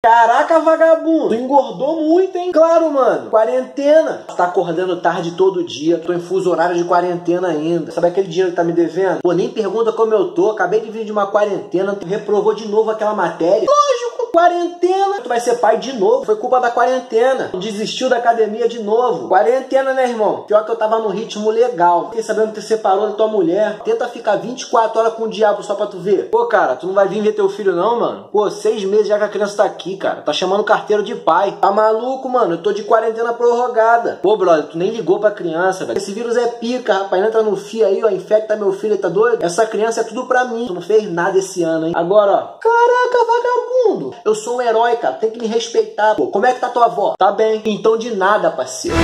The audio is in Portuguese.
Caraca, vagabundo, tu engordou muito, hein? Claro, mano. Quarentena. Tá acordando tarde todo dia. Tô em fuso horário de quarentena ainda. Sabe aquele dinheiro que tá me devendo? Pô, nem pergunta como eu tô. Acabei de vir de uma quarentena. Reprovou de novo aquela matéria. Quarentena. Tu vai ser pai de novo. Foi culpa da quarentena. Desistiu da academia de novo. Quarentena, né, irmão? Pior que eu tava no ritmo legal. Fiquei sabendo que tu separou da tua mulher. Tenta ficar 24 horas com o diabo só pra tu ver. Pô, cara, tu não vai vir ver teu filho não, mano? Pô, seis meses já que a criança tá aqui, cara. Tá chamando carteiro de pai. Tá maluco, mano? Eu tô de quarentena prorrogada. Pô, brother, tu nem ligou pra criança, velho. Esse vírus é pica, rapaz. Entra no fio aí, ó. Infecta meu filho, tá doido? Essa criança é tudo pra mim. Tu não fez nada esse ano, hein? Agora, ó. Caraca, vagabundo. Eu sou um herói, cara. Tem que me respeitar, pô. Como é que tá tua avó? Tá bem. Então de nada, parceiro.